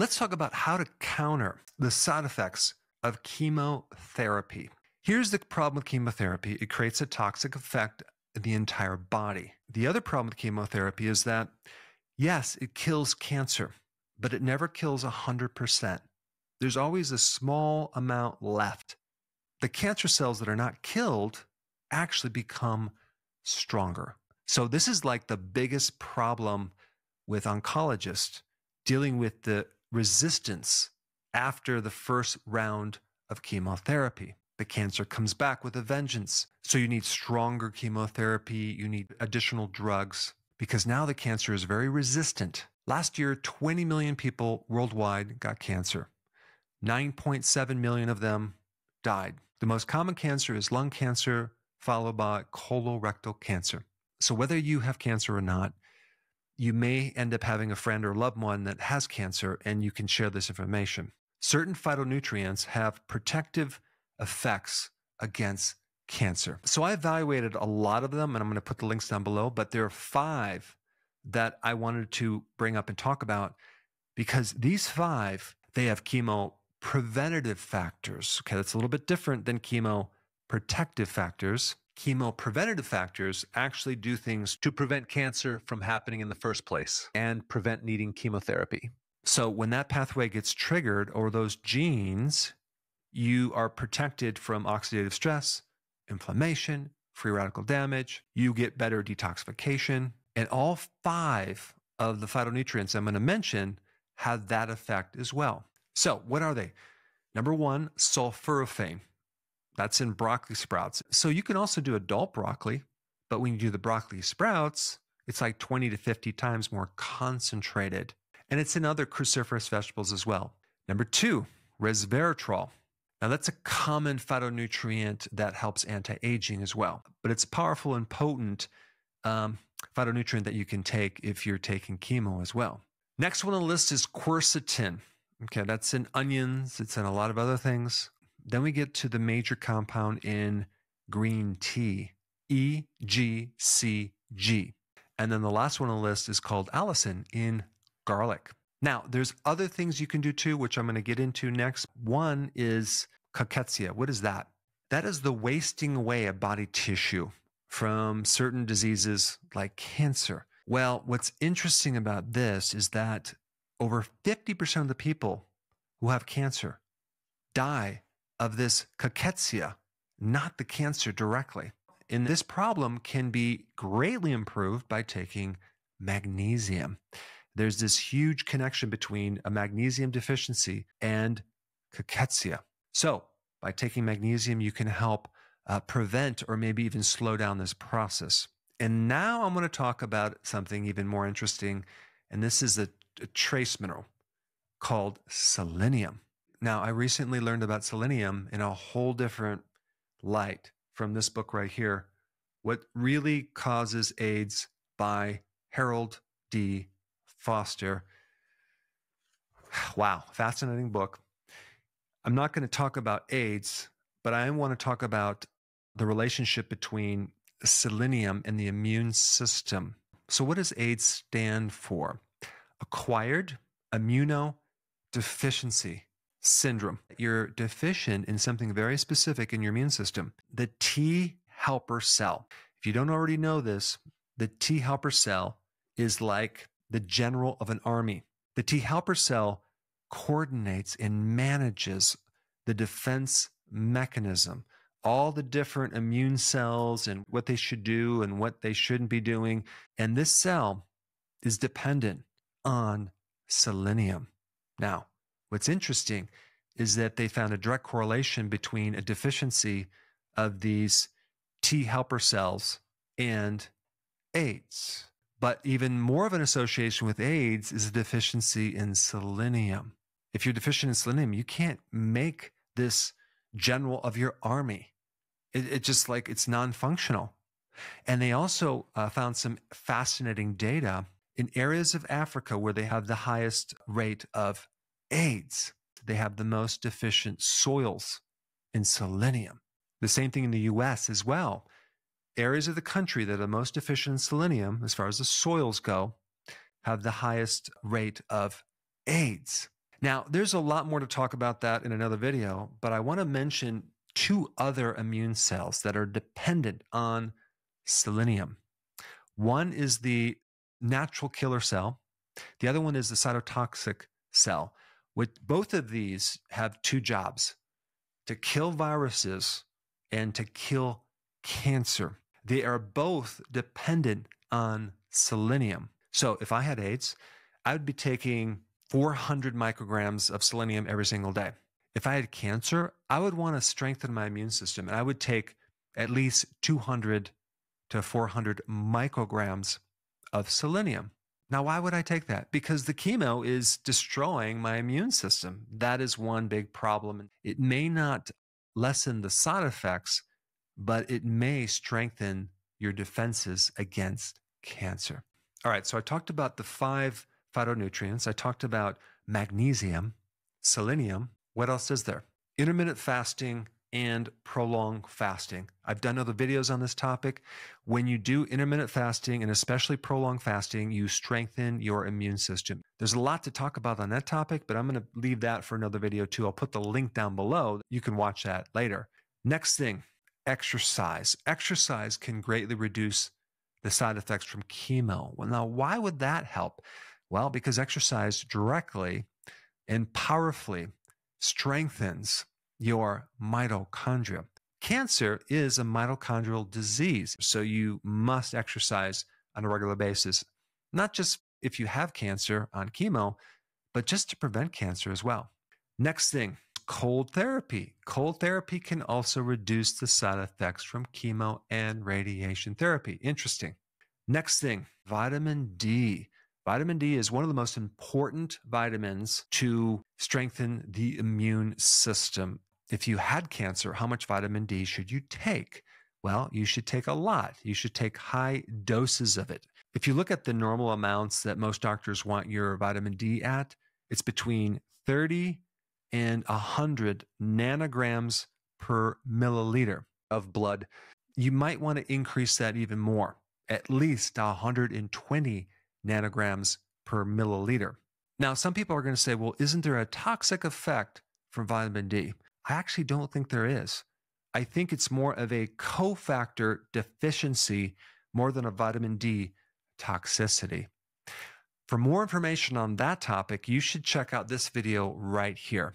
Let's talk about how to counter the side effects of chemotherapy. Here's the problem with chemotherapy it creates a toxic effect in the entire body. The other problem with chemotherapy is that, yes, it kills cancer, but it never kills 100%. There's always a small amount left. The cancer cells that are not killed actually become stronger. So, this is like the biggest problem with oncologists dealing with the resistance after the first round of chemotherapy. The cancer comes back with a vengeance. So you need stronger chemotherapy, you need additional drugs, because now the cancer is very resistant. Last year, 20 million people worldwide got cancer. 9.7 million of them died. The most common cancer is lung cancer, followed by colorectal cancer. So, whether you have cancer or not, you may end up having a friend or loved one that has cancer, and you can share this information. Certain phytonutrients have protective effects against cancer. So I evaluated a lot of them, and I'm going to put the links down below, but there are five that I wanted to bring up and talk about because these five, they have chemo preventative factors. Okay, that's a little bit different than chemo protective factors chemo preventative factors actually do things to prevent cancer from happening in the first place and prevent needing chemotherapy. So when that pathway gets triggered or those genes, you are protected from oxidative stress, inflammation, free radical damage, you get better detoxification, and all five of the phytonutrients I'm going to mention have that effect as well. So, what are they? Number one, sulforaphane. That's in broccoli sprouts. So you can also do adult broccoli, but when you do the broccoli sprouts, it's like 20 to 50 times more concentrated. And it's in other cruciferous vegetables as well. Number two, resveratrol. Now, that's a common phytonutrient that helps anti aging as well, but it's powerful and potent um, phytonutrient that you can take if you're taking chemo as well. Next one on the list is quercetin. Okay, that's in onions, it's in a lot of other things. Then we get to the major compound in green tea, EGCG. And then the last one on the list is called allicin in garlic. Now, there's other things you can do too, which I'm going to get into next. One is cachexia. What is that? That is the wasting away of body tissue from certain diseases like cancer. Well, what's interesting about this is that over 50% of the people who have cancer die of this cachexia, not the cancer directly. And this problem can be greatly improved by taking magnesium. There's this huge connection between a magnesium deficiency and cachexia. So, by taking magnesium, you can help uh, prevent or maybe even slow down this process. And now I'm going to talk about something even more interesting, and this is a, a trace mineral called selenium. Now, I recently learned about selenium in a whole different light from this book right here What Really Causes AIDS by Harold D. Foster. Wow, fascinating book. I'm not going to talk about AIDS, but I want to talk about the relationship between selenium and the immune system. So, what does AIDS stand for? Acquired immunodeficiency syndrome. You're deficient in something very specific in your immune system, the T helper cell. If you don't already know this, the T helper cell is like the general of an army. The T helper cell coordinates and manages the defense mechanism, all the different immune cells and what they should do and what they shouldn't be doing. And this cell is dependent on selenium. Now, What's interesting is that they found a direct correlation between a deficiency of these T helper cells and AIDS. But even more of an association with AIDS is a deficiency in selenium. If you're deficient in selenium, you can't make this general of your army. It, it just like it's non functional. And they also uh, found some fascinating data in areas of Africa where they have the highest rate of AIDS. They have the most deficient soils in selenium. The same thing in the US as well. Areas of the country that are most deficient in selenium, as far as the soils go, have the highest rate of AIDS. Now, there's a lot more to talk about that in another video, but I want to mention two other immune cells that are dependent on selenium. One is the natural killer cell, the other one is the cytotoxic cell. With both of these have two jobs to kill viruses and to kill cancer. They are both dependent on selenium. So if I had AIDS, I would be taking 400 micrograms of selenium every single day. If I had cancer, I would want to strengthen my immune system and I would take at least 200 to 400 micrograms of selenium. Now, why would I take that? Because the chemo is destroying my immune system. That is one big problem. It may not lessen the side effects, but it may strengthen your defenses against cancer. All right, so I talked about the five phytonutrients. I talked about magnesium, selenium. What else is there? Intermittent fasting and prolonged fasting. I've done other videos on this topic. When you do intermittent fasting and especially prolonged fasting, you strengthen your immune system. There's a lot to talk about on that topic, but I'm going to leave that for another video too. I'll put the link down below. You can watch that later. Next thing, exercise. Exercise can greatly reduce the side effects from chemo. Well, now, why would that help? Well, because exercise directly and powerfully strengthens your mitochondria. Cancer is a mitochondrial disease, so you must exercise on a regular basis, not just if you have cancer on chemo, but just to prevent cancer as well. Next thing, cold therapy. Cold therapy can also reduce the side effects from chemo and radiation therapy. Interesting. Next thing, vitamin D. Vitamin D is one of the most important vitamins to strengthen the immune system. If you had cancer, how much vitamin D should you take? Well, you should take a lot. You should take high doses of it. If you look at the normal amounts that most doctors want your vitamin D at, it's between 30 and 100 nanograms per milliliter of blood. You might want to increase that even more, at least 120 nanograms per milliliter. Now, some people are going to say, well, isn't there a toxic effect from vitamin D? I actually don't think there is. I think it's more of a cofactor deficiency more than a vitamin D toxicity. For more information on that topic, you should check out this video right here.